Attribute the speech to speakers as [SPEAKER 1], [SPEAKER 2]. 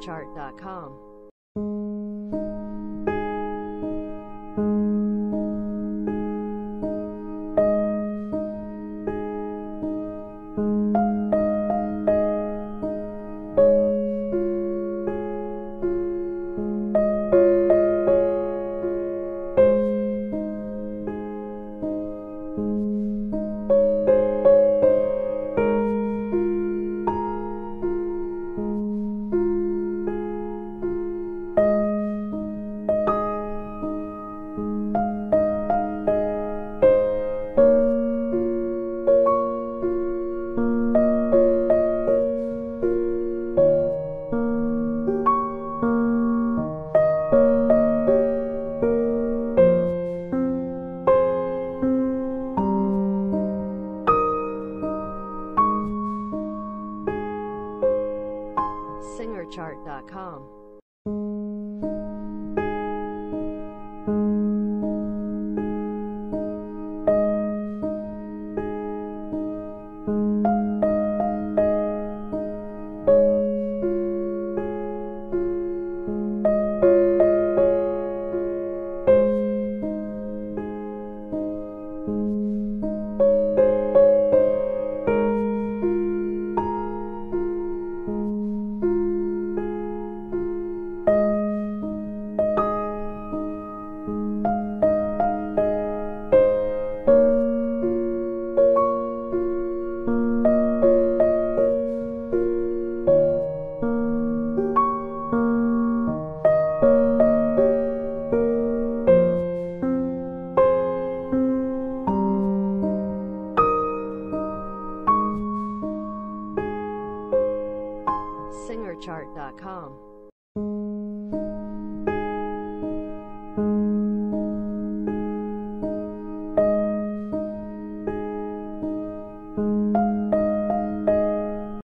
[SPEAKER 1] Chart.com. chart.com. chart.com.